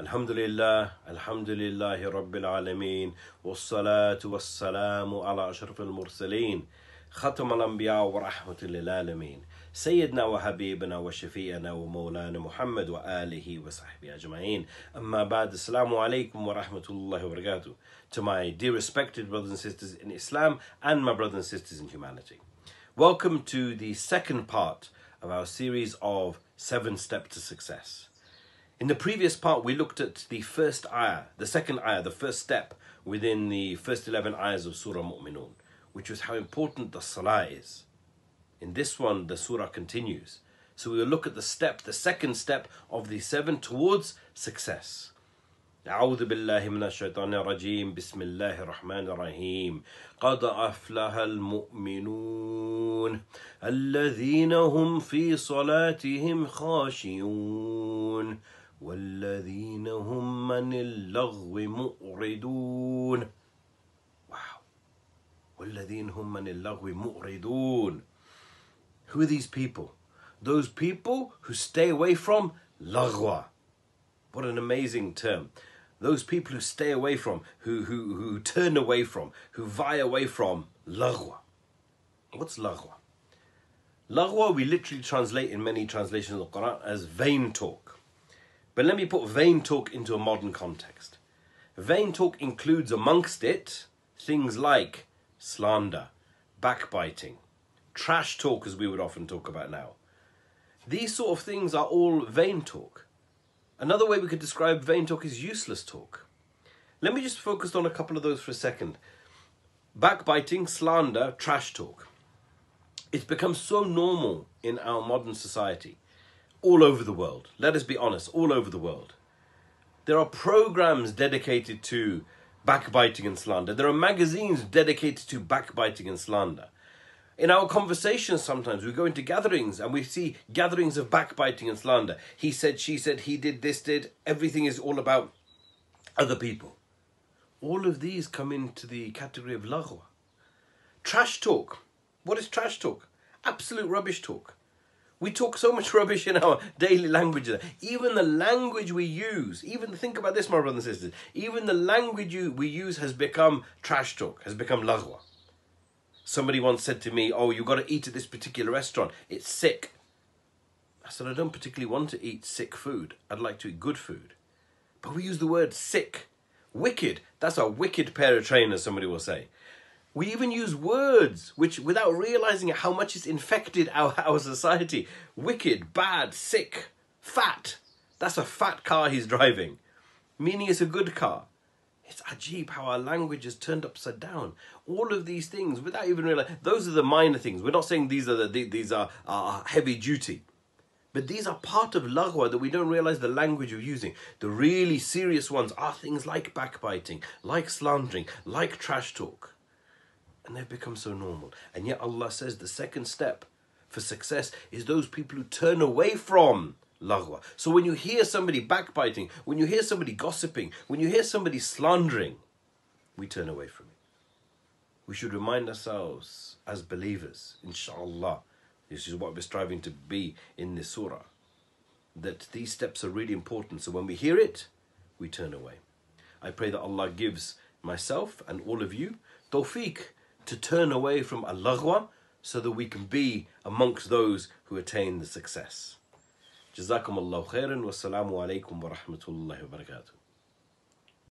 الحمد لله الحمد لله رب العالمين والصلاة والسلام على أشرف المرسلين ختم الأنبياء ورحمة للعالمين سيدنا وحبيبنا وشفيئنا ومولانا محمد وآله وصحبه أجمعين أما بعد السلام عليكم ورحمة الله وبركاته To my dear respected brothers and sisters in Islam and my brothers and sisters in humanity. Welcome to the second part of our series of Seven Steps to Success. In the previous part, we looked at the first ayah, the second ayah, the first step within the first 11 ayahs of Surah Mu'minun, which was how important the salah is. In this one, the surah continues. So we will look at the step, the second step of the seven towards success. أعوذ بالله من الشيطان الرجيم بسم الله الرحمن الرحيم قد أفلح المؤمنون الذين هم في صلاتهم خاشعون والذين هم من اللغو مؤردون Wow والذين هم من اللغو مؤردون Who are these people? Those people who stay away from lagwa. What an amazing term. Those people who stay away from, who, who, who turn away from, who vie away from lagwa. What's lagwa? Lagwa we literally translate in many translations of the Quran as vain talk. But let me put vain talk into a modern context. Vain talk includes amongst it things like slander, backbiting, trash talk, as we would often talk about now. These sort of things are all vain talk. Another way we could describe vain talk is useless talk. Let me just focus on a couple of those for a second. Backbiting, slander, trash talk. It's become so normal in our modern society, all over the world. Let us be honest, all over the world. There are programs dedicated to backbiting and slander. There are magazines dedicated to backbiting and slander. In our conversations, sometimes we go into gatherings and we see gatherings of backbiting and slander. He said, she said, he did, this did. Everything is all about other people. All of these come into the category of laghwa. Trash talk. What is trash talk? Absolute rubbish talk. We talk so much rubbish in our daily language. Even the language we use, even think about this, my brothers and sisters, even the language you, we use has become trash talk, has become laghwa. Somebody once said to me, Oh, you've got to eat at this particular restaurant. It's sick. I said, I don't particularly want to eat sick food. I'd like to eat good food. But we use the word sick. Wicked. That's a wicked pair of trainers, somebody will say. We even use words which, without realizing how much it's infected our, our society. Wicked, bad, sick, fat. That's a fat car he's driving. Meaning it's a good car. It's ah, ajib how our language is turned upside down. All of these things, without even realizing, those are the minor things. We're not saying these are the these are, are heavy duty, but these are part of lagwa that we don't realize the language we're using. The really serious ones are things like backbiting, like slandering, like trash talk, and they've become so normal. And yet Allah says the second step for success is those people who turn away from lagwa. So when you hear somebody backbiting, when you hear somebody gossiping, when you hear somebody slandering, we turn away from it. We should remind ourselves as believers, inshallah, this is what we're striving to be in this surah, that these steps are really important. So when we hear it, we turn away. I pray that Allah gives myself and all of you tawfiq to turn away from al-laghwa so that we can be amongst those who attain the success. جزاكم الله خيرا والسلام عليكم ورحمة الله وبركاته